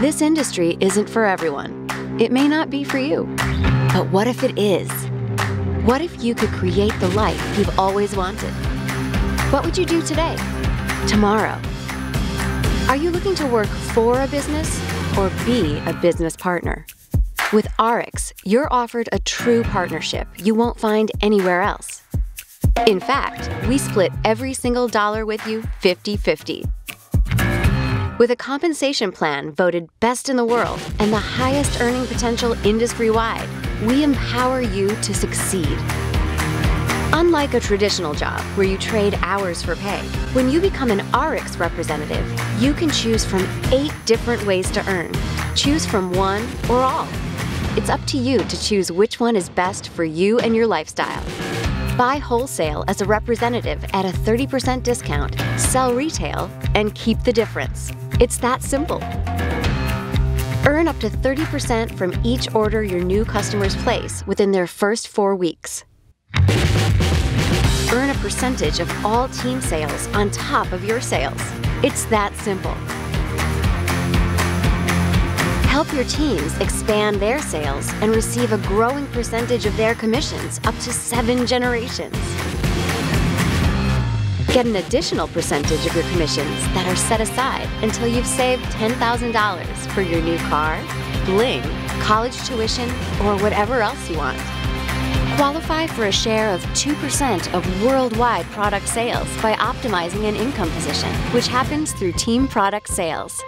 This industry isn't for everyone. It may not be for you. But what if it is? What if you could create the life you've always wanted? What would you do today? Tomorrow? Are you looking to work for a business or be a business partner? With ARIIX, you're offered a true partnership you won't find anywhere else. In fact, we split every single dollar with you 50 50. With a compensation plan voted best in the world and the highest earning potential industry wide, we empower you to succeed. Unlike a traditional job where you trade hours for pay, when you become an ARIIX representative, you can choose from eight different ways to earn. Choose from one or all. It's up to you to choose which one is best for you and your lifestyle. Buy wholesale as a representative at a 30% discount, sell retail, and keep the difference. It's that simple. Earn up to 30% from each order your new customers place within their first four weeks. Earn a percentage of all team sales on top of your sales. It's that simple. Help your teams expand their sales and receive a growing percentage of their commissions up to seven generations. Get an additional percentage of your commissions that are set aside until you've saved $10,000 for your new car, bling, college tuition, or whatever else you want. Qualify for a share of 2% of worldwide product sales by optimizing an income position, which happens through Team Product Sales.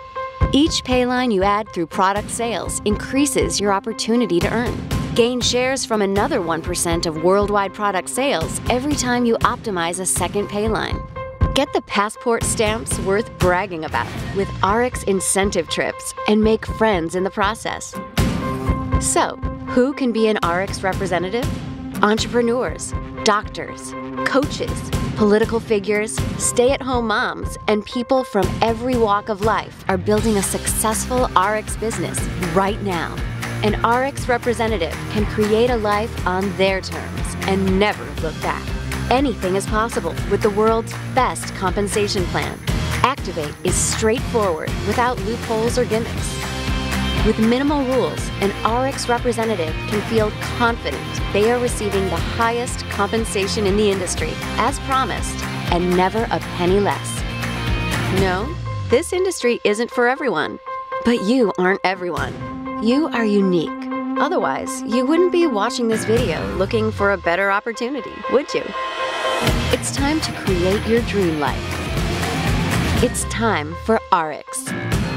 Each pay line you add through product sales increases your opportunity to earn. Gain shares from another 1% of worldwide product sales every time you optimize a second pay line. Get the passport stamps worth bragging about with ARIIX incentive trips and make friends in the process. So, who can be an ARIIX representative? Entrepreneurs, doctors, coaches, political figures, stay at home moms, and people from every walk of life are building a successful ARIIX business right now. An ARIIX representative can create a life on their terms and never look back. Anything is possible with the world's best compensation plan. Activate is straightforward without loopholes or gimmicks. With minimal rules, an ARIIX representative can feel confident they are receiving the highest compensation in the industry, as promised, and never a penny less. No, this industry isn't for everyone. But you aren't everyone. You are unique. Otherwise, you wouldn't be watching this video looking for a better opportunity, would you? It's time to create your dream life. It's time for ARIIX.